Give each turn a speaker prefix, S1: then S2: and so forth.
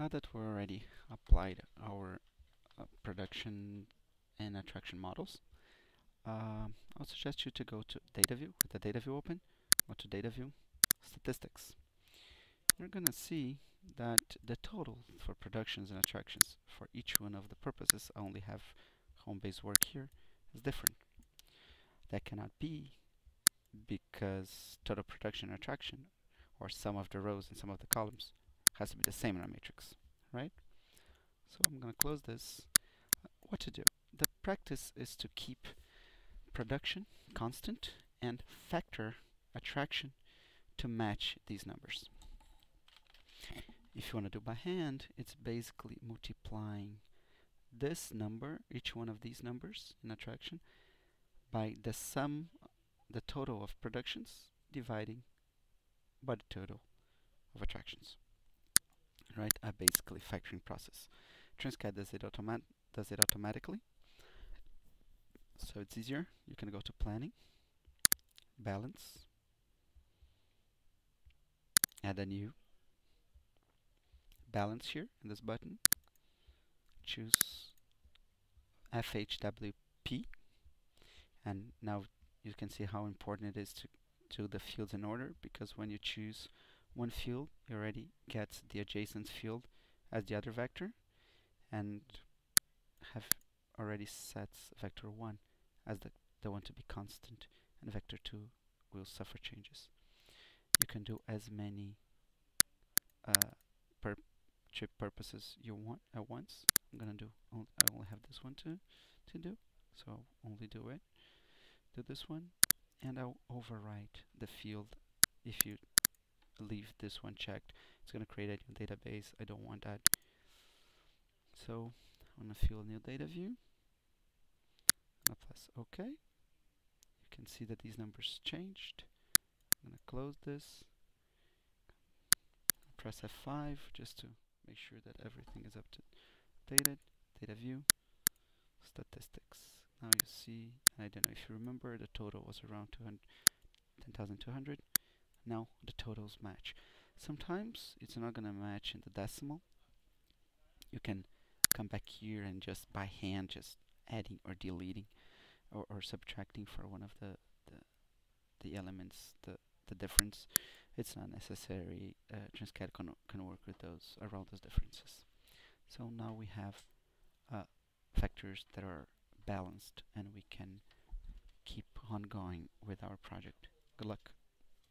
S1: now that we already applied our uh, production and attraction models, uh, I'll suggest you to go to data view with the data view open, go to data view, statistics. You're going to see that the total for productions and attractions for each one of the purposes I only have home base work here is different. That cannot be because total production and attraction or some of the rows and some of the columns has to be the same in our matrix, right? So I'm going to close this. What to do? The practice is to keep production constant and factor attraction to match these numbers. If you want to do by hand, it's basically multiplying this number, each one of these numbers in attraction, by the sum, the total of productions, dividing by the total of attractions right? A basically factoring process. TransCAD does it automat does it automatically. So it's easier. You can go to planning, balance, add a new balance here in this button. Choose FHWP and now you can see how important it is to do the fields in order because when you choose one field you already get the adjacent field as the other vector and have already set vector 1 as the, the one to be constant and vector 2 will suffer changes. You can do as many uh, per chip purposes you want at once. I'm gonna do I only have this one to to do so I'll only do it do this one and I'll overwrite the field if you leave this one checked. It's going to create a new database. I don't want that. So I'm going to fill a new data view. I'm press OK. You can see that these numbers changed. I'm going to close this. Press F5 just to make sure that everything is up to dated. Data view, statistics. Now you see, I don't know if you remember, the total was around 10,200 now the totals match. Sometimes it's not going to match in the decimal. You can come back here and just by hand just adding or deleting or, or subtracting for one of the, the, the elements, the, the difference. It's not necessary. Uh, TransCAD can, can work with those around those differences. So now we have uh, factors that are balanced and we can keep on going with our project. Good luck.